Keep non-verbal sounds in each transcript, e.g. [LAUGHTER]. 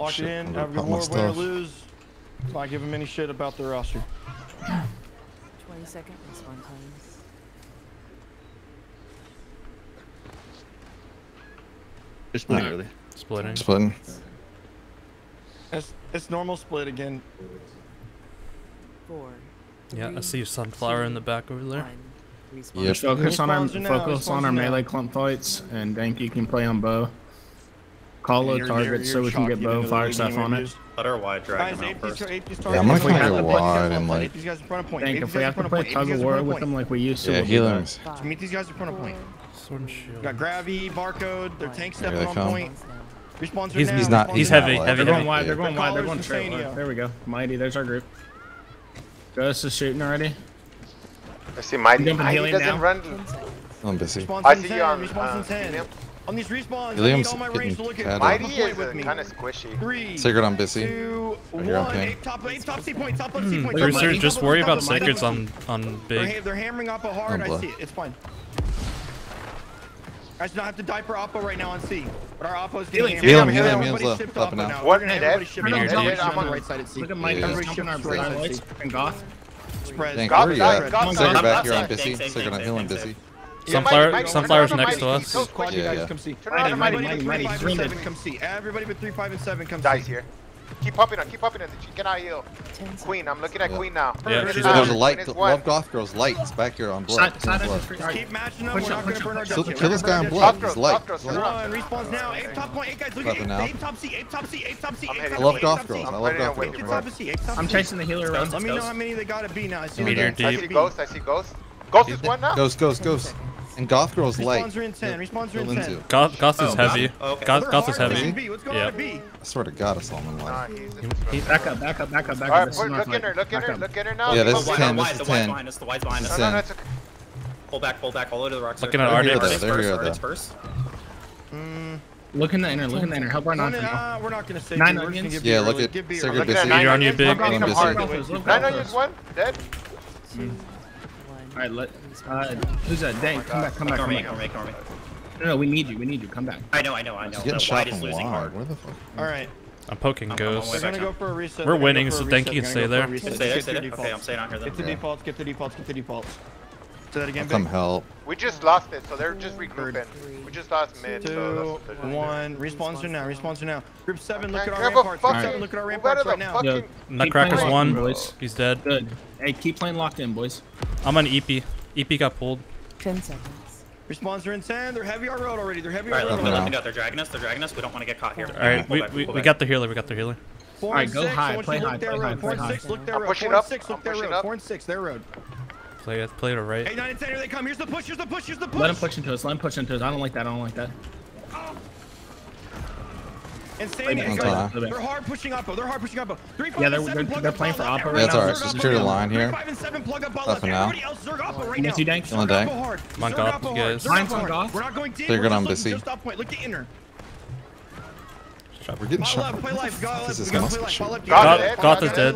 Lock shit, it in, have your war, win or lose. Not give them any shit about their roster. 20 second respawn times. Just split early. Splitting. Splitting. It's, it's normal split again. Four. Yeah, three, I see sunflower two, in the back over there. Yeah. Focus on our focus on our melee clump fights, and Danky can play on bow. Call a target so we can get bow fire stuff on it. Let our wide drag them out first. Yeah, I'm gonna find your wide and like. Think if we have to play tug of war with them like we used to. Yeah, heal them. Meet these guys in front of point. Got gravity, barcode, their tank stepping on point. Respawns he's, he's not. He's heavy. heavy. They're going wide. They're going wide. They're going straight. There we go. Mighty. There's our group. Ghost is shooting already. I see Mighty. Mighty doesn't now. run. I'm busy. I see you um, on. Uh, on these respawns, Liam's I need all my range to look at Mighty is kind of squishy. Three, Sacred on busy. Two, right here. Top, top C point, top mm, C point. Bruiser, just worry about Sacreds on, on big. They're, they're hammering Oppo hard, oh, I see it, it's fine. I should not have to diaper Oppo right now on C. But our Oppo's getting hammered. Heal him, heal him, heal him, heal Up and out. What an edge. I'm on the right side at C. Look at Mike, everybody shipping our right side at C. And Goth. Spread. Goth, Goth, Goth. Sacred back here on busy. Sacred on healing busy. Sunflower, yeah, sunflowers next to us. Those quad guys yeah. come see. Turn around mighty, mighty, mighty, mighty, mighty, seven come see. Everybody with three, five, and seven come Dice see. here. Keep pumping her. Keep pumping her. She cannot heal. Queen, I'm looking at yeah. Queen now. Yeah, she's oh, there's a light. Love Goth Girl's Light, lights back here on blood. Side, blood. Just keep matching up. Push We're up, not gonna burn our Kill this guy on blood. He's light. Run, respawns now. Ape top point. Guys looking at ape top C. Ape top C. Ape top C. I love Goth Girls. I love Goth Girls. I'm chasing the healer around. Let me know how many they gotta be now. I see ghosts. I see ghosts. Ghost is one now. Ghost, ghost, ghost. And Goth Girl's Respawns light. Respawns are in 10. Respawns are in 10. Goth, Goth is oh, heavy. God. Okay. Goth, Goth is heavy. B. What's going yep. on B? I swear to God, I saw him in light. Back up, back up, back up, back up. All right, look at her, look at her, look at her now. Yeah, this is 10, this is 10. This is the white's behind us. No, no, it's okay. Pull back, pull back, all over the rocks. Looking at our first, There. first. Look in the inner, look in the inner. Help our knock now. We're not gonna save Nine onions. Yeah, look at Sigurd Bissy. You're on your big. Nine onions, one. Dead. Alright, let. Uh, who's that? Dang, oh come back, come back, come back. Come back, come back. No, no, we need you, we need you, come back. I know, I know, I know. Getting shot is losing hard. Where the fuck? Alright. I'm poking I'm, ghosts. We're, go We're winning, so Denki can stay there. Stay there, stay there. Okay, I'm staying on here then. Get the yeah. defaults, get the defaults, get the defaults. Say that again, Come help. We just lost it, so they're just regrouping. We just lost mid, Two, so one. Respawns are now, respawns are now. Group 7, look at our ramparts. Fuck 7, look at our ramparts right now. Nutcracker's one, boys. He's dead. Good. Hey, keep playing locked in, boys. I'm on EP. EP got pulled. 10 seconds. Response are in 10. They're heavy on road already. They're heavy on road. All right, let me go. They're dragging us. They're dragging us. We don't want to get caught here. All right, we, back, we, we got the healer. We got the healer. All right, go high. Play high. Play high. Four and six. Look their road. Four up. six. Look their road. Four and six. Their road. Play it. Play it right. Hey, nine and ten. Here they come. Here's the push. Here's the push. Here's the push. Let him push into us. Let him push into us. I don't like that. I don't like that. And Sandy they're hard pushing Oppo. They're hard pushing Oppo. Three, five, yeah, they're, seven, they're, they're playing for Oppo right now. That's alright. Just clear the line here. Three, five, and seven, plug up Butler. Everybody else, Zerg Oppo right now. You dank? Zerg dank. hard. Monk off, guys. Mine's on off. We're not going deep. They're going on busy. Just off point. Look at inner. We're getting shot. Play life, play life. This is musket shot. Goth is dead.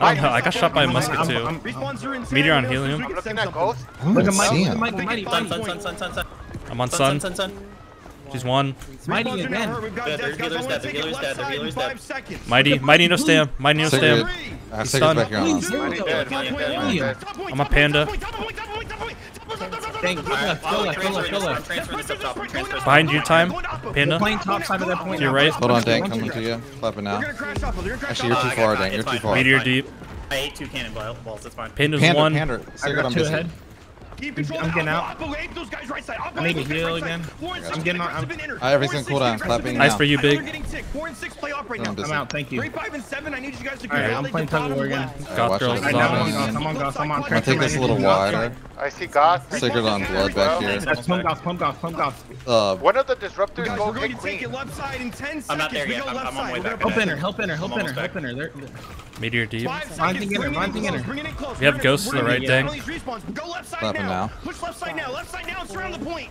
I don't know, I got shot by a musket too. I'm, I'm, Meteor on helium. I'm looking at Ghost. Look at Mike. Look. Sun, sun, sun, sun, sun. I'm on sun. Sun, sun, sun. She's one. Mighty again. The healer's dead. The healer's dead. The healer's dead. Mighty. Mighty no stam. Mighty no stam. He's stunned. I'm a panda. Dang, go left, go left, go left, go left. Behind you, time. Panda. To your right. Hold on, Dank. Coming to you. Clapping now. Actually, you're too far, Dank. You're too far. Meteor deep. I ate two cannonballs. That's fine. Panda's one. Panda. I got two ahead. I'm getting out. Operate those guys I need to heal again. I'm getting out. I'm... Right, everything's cooldown. Clapping Nice for you, big. I'm out. Thank you. Alright, I'm playing tug of war again. Goth girls. I'm on Goth. I'm on. I'm gonna take this a little wider. I see Goth. Sacred on blood back here. That's Plum Goth. Plum Goth. Plum Goth. Uh, One of the disruptors Guys, go we're going to take it left side in 10 seconds. I'm not there yet. I'm- I'm on side. way back. Help in her. Help in her. Help in her. Almost Help in her. They're- Meteor deep. Five Line seconds. thing in her, Bring it line in thing in her. bring it in close. We have ghosts gonna- the right, we're Dang. gonna these respawns. Go left side now. now. Push left side now. Left side now and surround the point.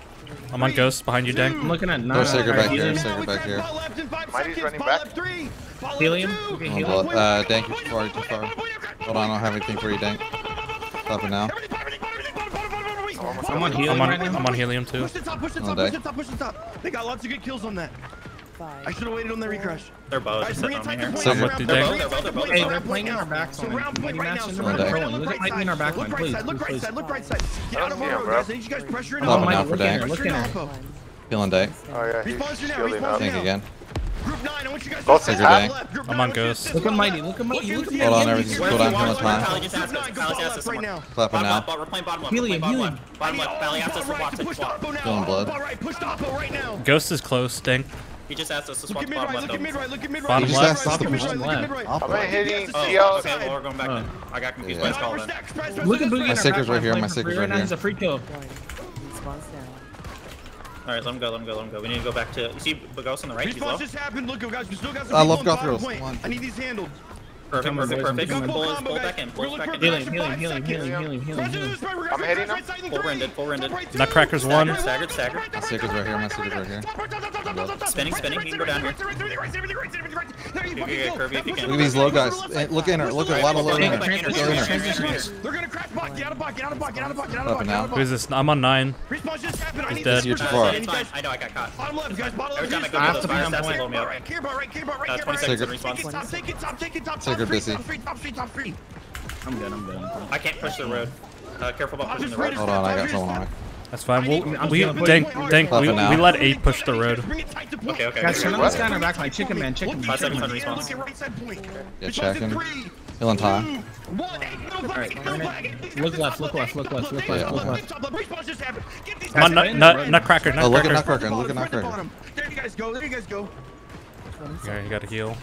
I'm on ghost behind you, Dang. I'm looking at Go nine. Sacred back here. healing. Sacred back here. Ball left in five Mighty's running back. left three. Ball left Helium? Okay, helium. Uh, point, Dank, point, too far, too far. Hold on, I don't have anything for you, Dank. Clapping now almost I'm on helium. I'm on, right I'm on helium too. Push the top, push the top, push the top, push the top. They got lots of good kills on that. I should have waited on the recrush. They're both. Guys, bring it tight to point. So what did they? Hey, they're playing in our back. Surround point right now. Surround point right now. Look right side. Look right side. Look right side. Get out of my road, guys. I need you guys pressure pressuring. I'm out for Dank. Killing Dank. Oh yeah, he's shielding up. Again. Group nine, I want you guys to group nine. I'm on ghost. Look at Mighty, look at Mighty, look. Hold on, everything's cool down, hold on time. Clap him now. We're playing bottom left, we're playing bottom left. Bottom left, blood. Ghost is close, Ding. He just asked us to swap bottom left. Look at mid right, look at mid right. Bottom left, bottom left. I'm hitting CO. Okay, we're going back then. I got confused by his. Look at Boogie. My stickers right here, my stickers right here. He's a free kill. Alright, let him go, let him go, let him go. We need to go back to. You see Bagos on the right? Response just happened. Look, guys, we still got some I love Gothros. I need these handled. Perfect, perfect, perfect. Go pull, pull back in, pull back in. Healing, healing, healing, healing, healing, healing. I'm hitting him. Full rended, full rended. Nutcracker's one. Staggered, staggered. My sticker's right here, my sticker's right here. Spinning, spinning, he can go down here. Look at these low guys. Look in her, look at a lot of low in. They're gonna crack block, get out of block, get out of block, get out of block, get out of block. Who is this? I'm on nine. He's dead. You're too far. I know, I got caught. Bottom left, guys, bottom left. I have to be on point. Care about right, care about right, care about right. Take it, stop, take it, stop, take it, stop. You're good, busy. Top three, top three, top three. I'm good, I'm good. I'm good. I can't push the road. Uh, careful about pushing the road. Hold on, I got someone on. That's fine. We'll, we, Dank, Dank, we, we let 8 push the road. Okay, okay. Guys, turn on this guy in our back line. Chicken man, chicken man. Chicken man. Response. Yeah, checking. Heal in time. Alright, look left, look left, look left, look left, yeah, look left. Come on, nut, nut, nutcracker, nutcracker. Oh, look at nutcracker, look at nutcracker. There you guys go, there you guys go. Yeah, you gotta heal.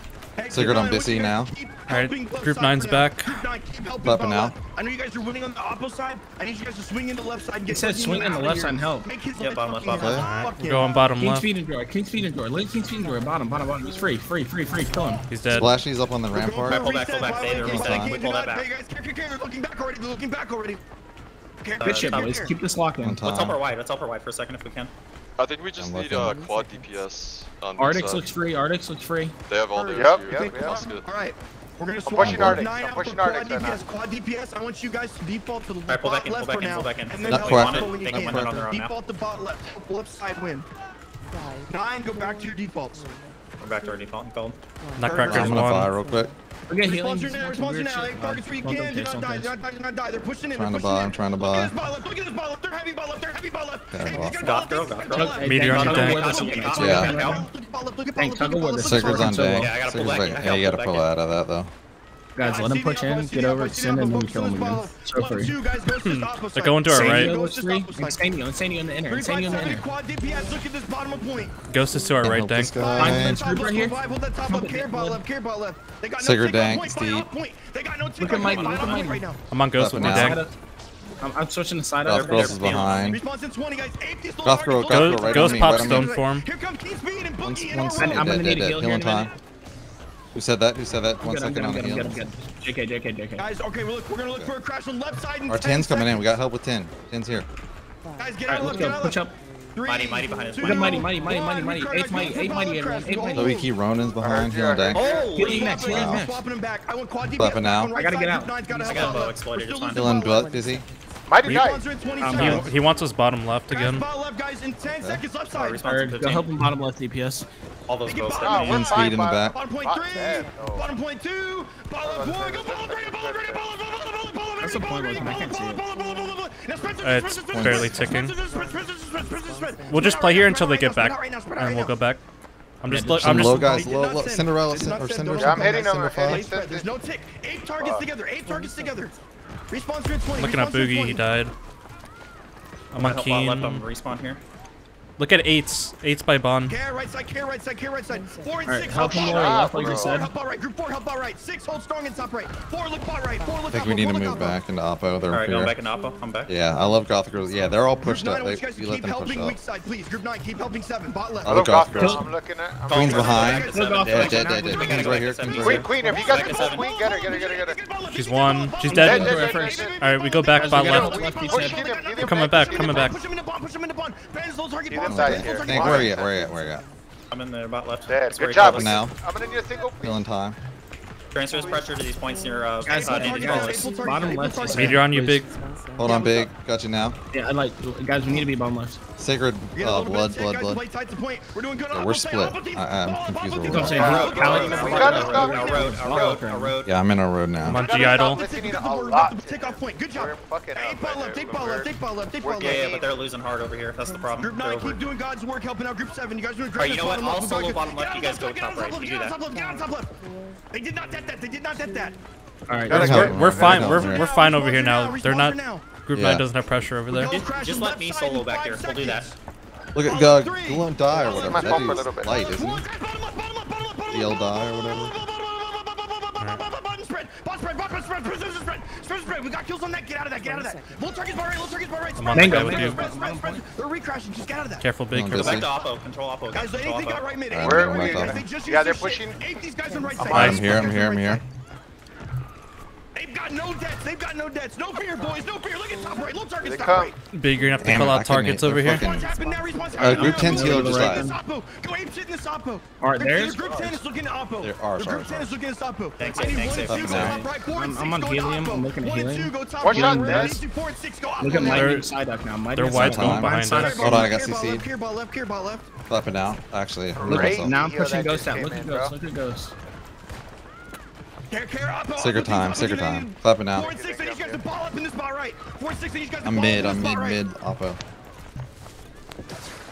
Sigurd, I'm busy now. Alright, group nine's back. Lepping out. I know you guys are winning on the oppo side. I need you guys to swing in the left side. Get it says swing in the left side and help. Yeah, bottom left, bottom left. We're going bottom King's left. King's feet and door. King's feet and door. Late King's feet and door. Bottom, bottom, bottom. He's free, free, free, free. Kill him. He's dead. Splashy's up on the rampart. Pull back, pull back. Fader, reset. We pull that back. They're looking back already. They're looking back already. Uh, good shit, boys. Keep this locked in. Let's help our wide. Let's help our wide for a second if we can. I think we just need a uh, quad DPS. On Artix uh, looks free. Arctic looks free. They have all their yep, gear. Yep, yep. All right. We're gonna swap. I'm pushing Arctic. I'm pushing Artix right now. Quad DPS. I want you guys to default to the right, pull back in, pull back in, pull back in. And then Not correct. They can Default to bot left. Flip side win. Nine. Go back to your defaults. We're back to our default. Gold. Nutcracker. I'm gonna fire real quick. We're getting healing. Response now, response now. Target three can. Do not die. Do not die. Do not die. They're pushing in. Trying to buy. I'm trying to buy. Look at this ball left. They're heavy ball left. They're heavy ball left. Got throw. Got throw. Meteor on deck. Yeah. Sacred's on deck. Sacred's like, hey, you gotta pull out of that though. Guys, let him push in, get over, send, and then kill him again. So free. [LAUGHS] They're going to our right. Insanio, Insanio in the inner, Insanio in the inner. Ghost is to our right, Dank. Find Lynch here. Care ball. Sigurd Dank, Steve. Look at Mike, look at Mike right now. I'm on Ghost with me, Dank. I'm, switching the side Goth Ghost is behind. Goth Girl, right Ghost on. Ghost pop stone form. I'm gonna need a heal here in a minute. Who said that? Who said that? I'm One good, second I'm good, on I'm the good, JK, JK, JK. Guys, okay, we're, look, we're gonna look for a crash on left side. Our 10's coming in. We got help with 10. 10's here. Guys, get All right, out, let's look, go. Push up. Mighty, mighty behind us. Two, mighty, mighty, mighty, mighty, mighty, mighty. Eight, mighty, eight, mighty, everyone. Eight, mighty. Low key Ronin's behind. Heal and deck. Oh, get him next. Get him next. Swapping him back. I want quad DP. Flapping out. I gotta get out. I got a bow exploded. Healing, busy. Mighty we, nice. Um, he, he, wants us bottom left again. Go help him bottom left DPS. All those both. Oh, one speed in the back. Bottom point three. Oh. bottom point two. Bottom point. Go bottom three. Bottom three. Bottom three. That's the point where I. It's barely ticking. We'll just play here until they get back, and we'll go back. I'm just looking. I'm just low guys, low, low, Cinderella, or Cinderella. I'm hitting them. There's no tick. Eight targets together. Eight targets together. Respawn through 20. Looking at respawn through Boogie, 20. he died. I'm on Help bot left. I'm Keen. respawn here. Look at eights. Eights by Bon. Care right side, care right side, care right side. Four and Alright, six. help hold him bot more right. left, like bro. you Four, help bot right. Group four, help bot right. Six, hold strong and top right. Four, look bot right. Four, look I think we need to move back into Oppo. All They're right, going back in Oppo. I'm back. Yeah, I love Gothic girls. Yeah, they're all pushed nine, up. They, you guys to you let keep them push helping up. weak side, please. Group nine, keep helping seven. Bot left. I I love love Goth girls. I'm looking at. I'm Queen's behind. Look. Dead, dead, dead, dead. Queen's right here. Queen's Queen, right here. Queen, if you got Back the at full seven. queen, get her, get her, get her, get her. She's one. She's Dead. All right, we go back. Guys, Bot left. left, he Push, said. get him, get him Coming back, back, push him coming back. Push him in the push him in the. Ben's low target He's bond. inside here. target Tank, bond. where are you at? Where are you at? Where are you at? I'm in there. about left. Dead. It's very Good job. close. Now. I'm gonna need a single. Feeling time. Transfers pressure to these points near uh, guys, uh, guys, guys, guys. Bottom left. Meteor on you, big. Hold on, big. Got you now. Yeah, I like guys. We need to be bottom left. Sacred uh, blood, blood, blood. We're doing good. Yeah, we're split. I, I'm confused. What I'm saying. Road, road, road, road. Yeah, I'm in a road now. I'm on G idle. Take off point. Good job. Take ball up. Take ball up. Take ball up. Take ball up. Yeah, but they're losing hard over here. That's the problem. Group nine, keep doing God's work, helping out group seven. You guys doing great. All right, you know what? I'll solo bottom left. You guys go top right. You do that. Top left. They did not get that. They did not get that. All right, we're, we're fine. We're, we're fine over here now. They're not. Group yeah. nine doesn't have pressure over there. Just, just let me solo back there. We'll do that. Look at Gug. He won't die or whatever. That dude's light, isn't he? He'll die or whatever. Spread, spread. We got kills on that. Get out of that. Get out of that. Low target's bar right. Low target's bar right. Spread, Spread, spread, spread, spread. They're recrashing. Just get out of that. Careful, big. Careful. Back to Oppo. Control Oppo. Guys, anything got right mid. Where? Yeah, they're pushing. Eight these guys on right side. I'm here. I'm here. I'm here. They've got no debts. They've got no debts. No fear, boys. No fear. Look at top right. Look targets top right. Big, you're gonna have to call out targets over here. Uh, group 10's healer just died. Go ape shit in this oppo. Alright, there's. Group 10 is looking at oppo. There are. Group 10 is looking at oppo. Thanks, thanks, thanks. I'm on helium. I'm looking at helium. One shot. Look at lightning side duck now. They're wide going behind us. Hold on, I got CC. Left. Flapping out, actually. Right now I'm pushing ghosts out. Look at ghosts. Look at ghosts. Sicker time, sicker time. Clapping now. I'm mid, I'm mid, mid, Oppo.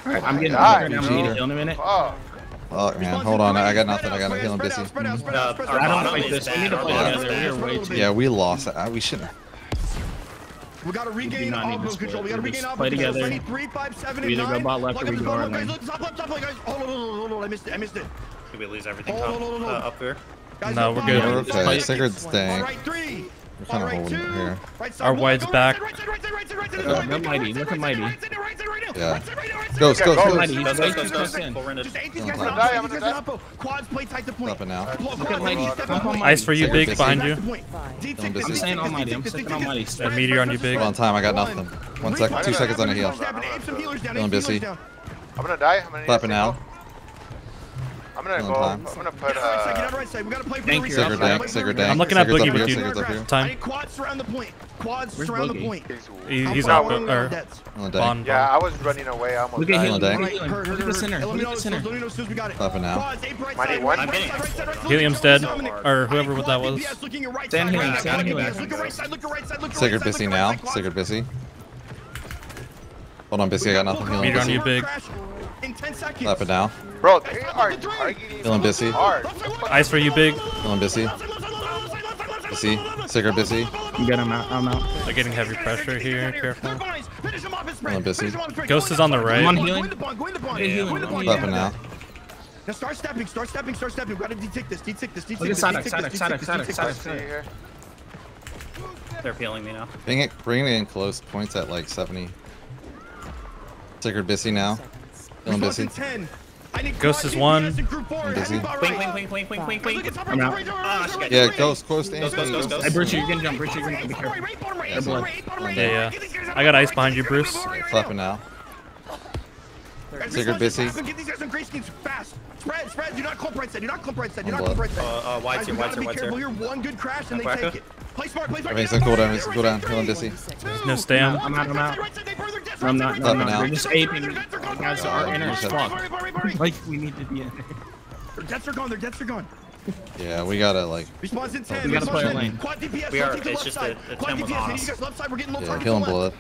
Alright, I'm getting high. I'm in a minute. Fuck. Man. Hold on. I got nothing. I got a healing busy. Uh, yeah, we lost. We shouldn't. We gotta regain Ogbo's control. We gotta regain Ogbo's control. Play together. We either nine. go bot left or we go right. Stop, stop, stop, guys. Oh no, no, no, hold. I missed it. I missed it. Did we lose everything? Up there? Guys, no, we're good. We're okay, fight. Sigurd's staying. We're kind of holding it here. Our wide's back. Look at Mighty. Look at Mighty. Yeah. Ghost, ghost, ghost. Mighty, he's way too close in. Quads play tight to point. Dropping now. Look at Mighty. Ice for you, Big, behind you. I'm saying Almighty. I'm sticking Almighty. A meteor on you, Big. We're on time. I got nothing. One second. Two seconds on a heal. Feeling busy. I'm gonna die. Clapping now. I'm gonna go. I'm gonna put. Uh... Thank you. Sigurd back. Sigurd back. I'm looking at Boogie with you. Time. Quads surround the point. Quads Where's the point. He's, out. Bond. Yeah, I was running away. I almost. Look at. Look at the center. Look at the center. We got it. Up and out. Mighty. Helium's dead, or whoever that was. Stand here. Stand here. Sigurd busy now. Sigurd busy. Hold on, busy. I got nothing. Meter on you, big in 10 seconds. Up and down. Bro, they are Feeling busy. Eyes for you, big. Feeling busy. Busy. Cigarette busy. I'm good, I'm out, I'm out. They're getting heavy pressure here, careful. Feeling busy. Ghost is on the right. I'm on healing. Yeah, healing. Up and out. Now start stepping, start stepping, start stepping. We gotta detect this, detect this, detect this. Look at Sonic, Sonic, Sonic, Sonic, They're peeling me now. Bring it, bring it in close. Points at like 70. Sigurd busy now. I'm busy. Ghost is one. I'm busy. I'm out. Oh, yeah, ghost, ghost, ghost, ghost, ghost, ghost. Hey, Bruce, you're jump. Bruce, you're jump. Be careful. Yeah, yeah, yeah. I got ice behind you, Bruce. Flapping now. Sigurd busy. Get these guys on gray schemes fast. Spread, spread. Do not clump right side. Do not clump right side. Do not clump right side. Uh, uh, wide tier, wide tier, wide tier. Here, one good crash and they take it. Play smart, play smart. Everything's on cooldown. Everything's on cooldown. Come on, busy. No stam. I'm out. I'm out. No, I'm not. I'm not. They're just aping. Oh, guys Our inner as fuck. Like we need to be. in. Their deaths are gone. Their deaths are gone. Yeah, we gotta like. Response in 10. We gotta play our lane. Quad DPS. We are. It's just a, a Quad DPS. They need you guys left side. We're getting low yeah, killing blood.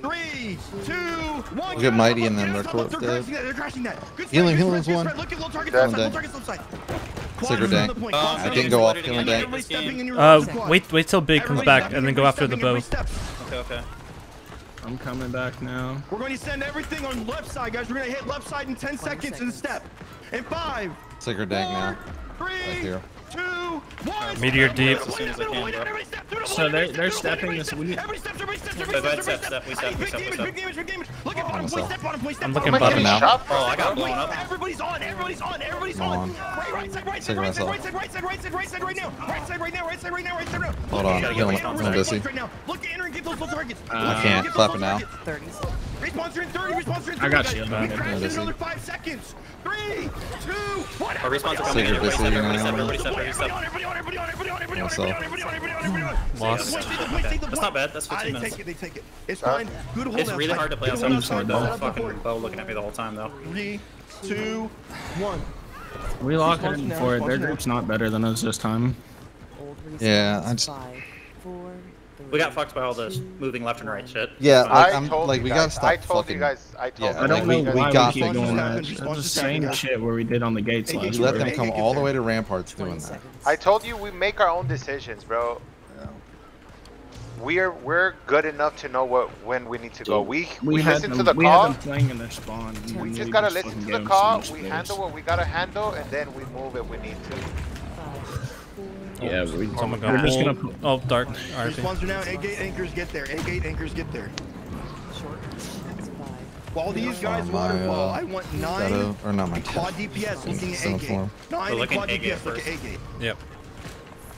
Three, two, one. We'll get mighty and then they're close. They're crashing that. Crashing that. Good healing, is one. Look at low target. Low target left side. Sigurd Dank. Um, I didn't go off killing Dank. Uh, wait, wait till Big comes back and then go after the bow. Okay, okay. I'm coming back now. We're going to send everything on left side, guys. We're going to hit left side in 10 seconds in step. In five, Sigurd Dank now. four, Right three, two, one. Meteor deep. As soon as I can, bro. So they're- they're stepping this- we need- Everybody steps, everybody steps, Go everybody ahead, steps, step, step, we step, we Big step, we damage, step. big damage, big damage. Look at bottom point, myself. step, bottom point, step. I'm bottom looking point. now. Shot Oh, I got Bottom blown up. Everybody's on, everybody's on, everybody's on. on. Right, right side, right side, right side, right side, right side, right side, right side, right now. Right side, right now, right side, right now, right side, right now. Hold on, at healing, enter, enter, healing enter, Bissy. right now. Look at enter and get those little targets. I can't. get those Clapping now. 30 seconds. I got shield on. We in another five seconds. Three, two, one. Our response is coming. Everybody step, everybody everybody everybody. Everybody everybody everybody everybody everybody everybody. Lost. That's not bad. That's ah, 15 minutes. They take it, they take it. It's fine. Good hold It's really hard to play on some sword though. Fucking bow looking at me the whole time though. Three, two, one. We lock in for it. Their group's not better than us this time. Yeah, I just... We got fucked by all this moving left and right shit. Yeah, like, I am told like, we guys, gotta stop I told fucking, you guys. I told yeah, you. I don't know we, got we keep going that. It's the same shit where we did on the gates last. You let them come all the way to ramparts doing that. I told you we make our own decisions, bro. We're we're good enough to know what when we need to go. We we, we listen them, to the we call. We playing in their spawn. We, just gotta listen to the call. We handle what we gotta handle, and then we move if we need to. Oh, yeah, we, oh my God. we're just gonna. Oh, dark. Sponsor now. A gate anchors get there. A gate anchors get there. While these guys oh, my, uh, waterfall, uh, I want nine shadow, or not my quad DPS looking at A gate. Nine quad DPS first. look at A gate. Yep.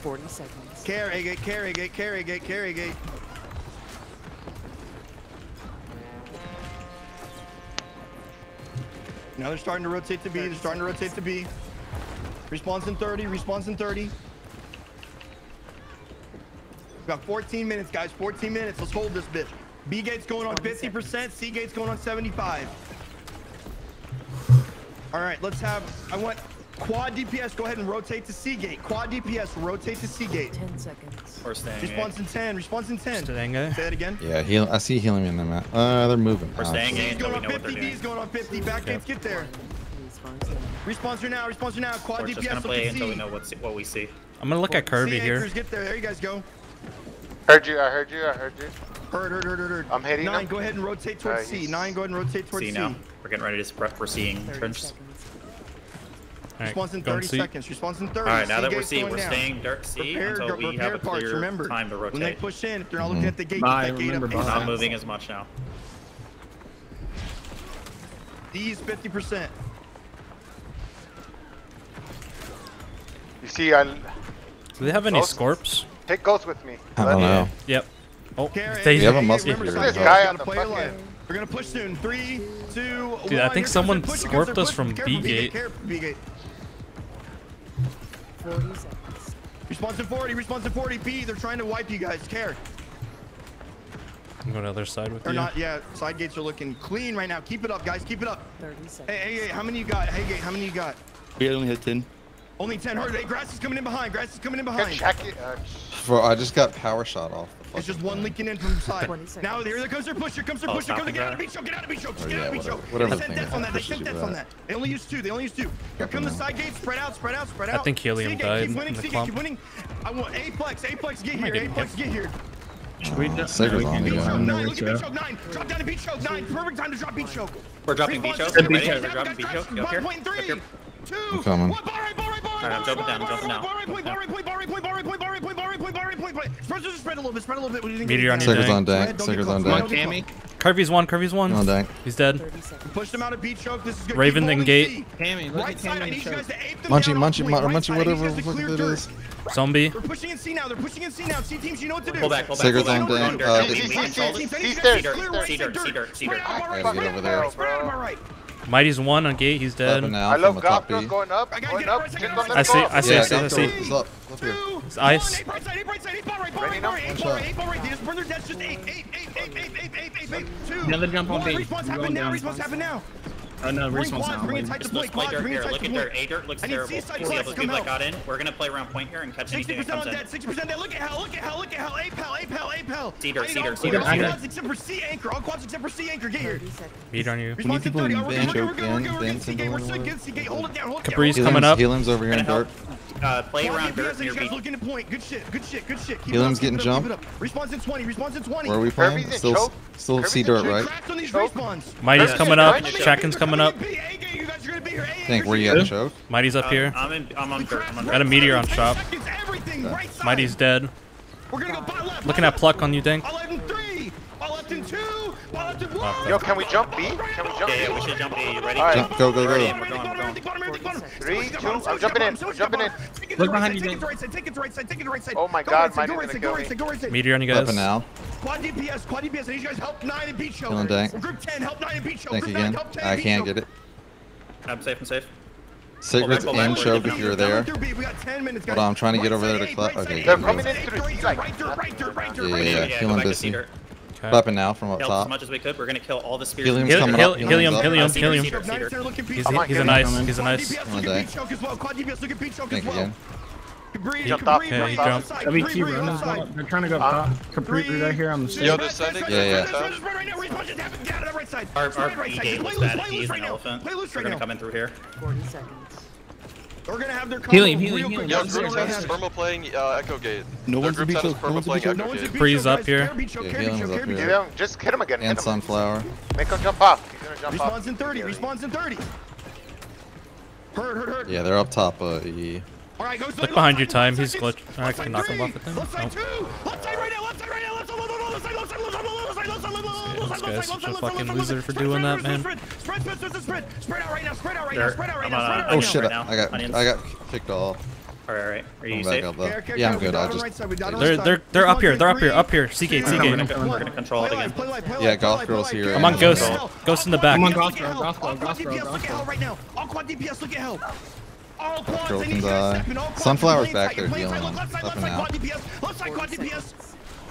40 seconds. Care A gate, care A gate, care A gate, care A gate. Now they're starting to rotate to B. They're starting to rotate to B. Response in 30, response in 30. Got 14 minutes, guys. 14 minutes. Let's hold this bitch. B gate's going on 50%. C gate's going on 75. All right, let's have. I want quad DPS. Go ahead and rotate to C gate. Quad DPS, rotate to C gate. 10 seconds. Or staying. Response in 10. Response in 10. Staying Say that again. Yeah, heal. I see healing in the map. Uh, they're moving. We're staying He's Going on 50. D's going on 50. Back gates, get there. Responsor now, responsor now. Quad We're DPS. We're just gonna play until we know what, what we see. I'm gonna look at Kirby here. Get there. There you guys go. Heard you, I heard you, I heard you. Heard, heard, heard, heard. I'm hitting Nine, him. go ahead and rotate towards right, C. He's... Nine, go ahead and rotate towards C. C now. We're getting ready to spread. We're seeing trenches. Response in 30 seconds. Response in 30. All right, now C that we're seeing, we're down. staying dirt C prepared, until we have a clear parts, remember, time to rotate. When they push in, if they're not looking at the gate, get that gate up. Not moving as much now. D's 50%. You see, I... Do they have any oh. scorps? Take Ghost with me. I don't know. Yep. Oh, they, have a muscle here. This guy on the fucking... We're gonna push soon. Three, two, one. Dude. I think someone push, scorped us from B gate. Forty. Response to 40, response to 40, B, they're trying to wipe you guys, care. I'm going to the other side with or you. Or not, yeah, side gates are looking clean right now. Keep it up, guys, keep it up. 30 seconds. Hey, hey, hey, how many you got? Hey, gate, how many you got? We only had 10. Only 10, hurt. hey, grass is coming in behind, grass is coming in behind. Check it. Uh, bro, I just got power shot off. It's just one leaking in from the side. [LAUGHS] now here comes their pusher, comes their oh, pusher, comes get out of the beach show, oh, get out of beach show, just get out of beach show. Whatever. They sent deaths on that, they sent deaths on that. They only used two, they only used two. Here come the side gates. spread out, spread out, spread out. I think Helium died keep winning, keep winning. I want Aplex, Aplex, get here, Aplex, get here. Should we just oh, we can nine, look at choke nine. Drop down to beach choke nine. Perfect time to drop beach choke. We're dropping beach choke. We're dropping beach choke. One point three, two, one. Alright, I'm jumping down, I'm jumping down. Spread a little bit, spread a little bit. Meteor on deck. Snicker's on deck. Cammy. Curvy's one, Carvey's one. On deck. He's dead. Pushed him out of beat choke. This is good. Raven then gate. Cammy, look right at Cammy. Side, I need you guys to ape them munchy, munchy, right munchy, whatever it is. Zombie. They're pushing in C now. They're pushing in C now. C teams, you know what to do. Pull back, pull back. Sigurd's on deck. He's there. He's there. Cedar, Cedar, Cedar. Spread out of my right. Mighty's one on gate. He's dead. I love Gopter going up. I going up. I see. I see. I see. I see. He's up. Up here. It's ice. Eight right side. Eight right side. Eight right. Ball right. Eight right. Eight right. They just burned. Just eight. Another jump on bait. Response happen now. Response happen now. Oh no, Reese wants now. Bring it tight to point. Play dirt here. Look at dirt. A dirt looks terrible. See all those people that got in. We're gonna play around point here and catch anything that comes in. 60% on dead. 60% dead. Look at hell. Look at hell. Look at hell. A pal. A pal. A pal. C dirt. C dirt. All quads except for C anchor. All quads except for C anchor. Get here. Beat on you. We need people in Banjo. We're good. We're good. We're good. We're good. We're good. We're good. We're good. We're good. We're good. We're good. We're good. We're. We're good. We're. We're good. We're. We're good. We're. We're good. We're. We're good. We're. We're good. We're. We're good. We're. We're good. We're. We're good. We're. We're good. We're. We're good. We're. We're good. We're. We're good. We're. We're good. We're. We're good. We're. We're good. We're. We're good. We're uh, play around dirt near B. looking to point. Good shit. Good shit. Good shit. Keep getting jumped. Response in 20. Response in 20. Where are we playing? Kirby's still still Kirby's see dirt, right? Mighty's coming up. Shaqen's coming up. Think where you at, choke? Mighty's up uh, here. I'm in. I'm on dirt. Got a meteor on shop. Mighty's dead. We're gonna go left. Looking at pluck on you, Dink. Three. All left in two. All left in one. Yo, can we jump B? Can we jump? Yeah, yeah we should jump B. You ready? All right. Jump, go, go, go. We're going. Three, two, I'm jumping in. I'm jumping in. Look behind you. Take it to right side. Take it to right side. Take it to right side. Oh my God, mine is gonna kill me. Meteor on you guys. Weapon now. Quad DPS. Quad DPS. I need you guys help nine and beat show. Killing. Group ten, help nine and beat show. Thank you again. I can't get it. I'm safe. I'm safe. Cigarettes and aim showed if you were there. Minutes, Hold on, I'm trying to get over there to clutch. Okay. They're coming in through. Yeah, yeah, yeah. Kill him, Okay. Weapon now from up Killed top. as much as we could. We're gonna kill all the spears. Helium's Hel coming up. Helium, Helium, up. Helium, Cedar, Cedar, Cedar. He's, a, he's a nice. He's a nice. I'm gonna die. Thank again. Capri, yeah, Capri, yeah, he jumped. WT run as well. They're trying to go top. Um, Capri right here on the side. Yo, they're. Yeah, yeah. Our, our E-Day was bad. He's an elephant. They're gonna come in through here. 40 seconds. We're gonna have their combo Healing, healing, healing. quick. Yo, That's group it. status Perma playing uh, Echo Gate. No Their one's group beat status choke, no one's playing beat. No Echo Gate. Freeze up here. Care beat choke, Yeah, healing's up here. Give choke. him, just hit him again. Hit And him. sunflower. Make him jump off. He's gonna jump off. Respawns in 30. Respawns in 30. Hurt, hurt, hurt. Yeah, they're up top. Uh, E. All right, go Look behind you, Time. He's glitched. I can knock him off with him. Left side two. Left side right now. Those guys such a fucking loser for doing that, man. Oh shit! I got I got kicked off. All right, all right. Are you safe? Up, yeah, yeah, I'm good. I just they're they're they're up here. They're up here. Up here. Seagate, Seagate. We're gonna control it again. Yeah, Goth girls here. I'm on ghost. Ghost in the back. I'm on Goth girl. Goth girl. Goth girl. Look at hell right now. All quad DPS. Look at hell. All quads. Sunflowers back there healing. Up and out.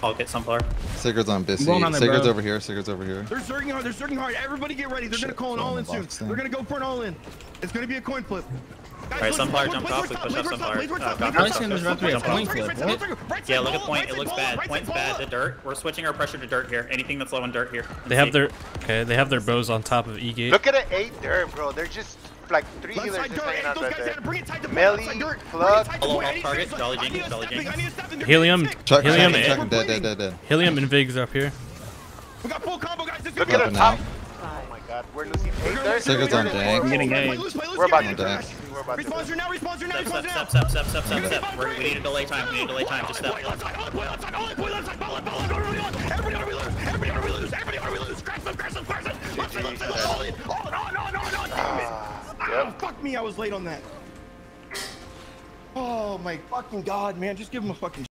I'll get sunflower. Sigurd's on busy. On there, Sigurd's bro. over here. Sigurd's over here. They're zerging hard. They're zerging hard. Everybody get ready. They're gonna call an all in soon. They're gonna go for an all in. It's gonna be a coin flip. Guys, Alright, Sunflower jumped off, we push up Sunflower. Uh, yeah, look at point, it looks bad. Point's bad, the dirt. We're switching our pressure to dirt here. Anything that's low on dirt here. They have their, okay, they have their bows on top of E-gate. Look at an 8 dirt, bro. They're just like three left healers just hanging out right there. Melee, plug. Hello, off target. Dolly Jenkins, Dolly Jenkins. Helium, check, Helium, check, check, dead, dead, dead, dead. Helium and Vig's up here. We got full combo, guys. Look at the top. Now. We're losing eight there. Sigurd's on dang. I'm. We're about to die. Responsor now, responsor now, responsor now. Step, step, step, step, step, step. We need to delay time, we need to delay time. Just step. Everybody on reload, everybody on reload, everybody on reload, everybody on reload. Crash them, crash them, crash them me, I was late on that. Oh my fucking god, man, just give him a fucking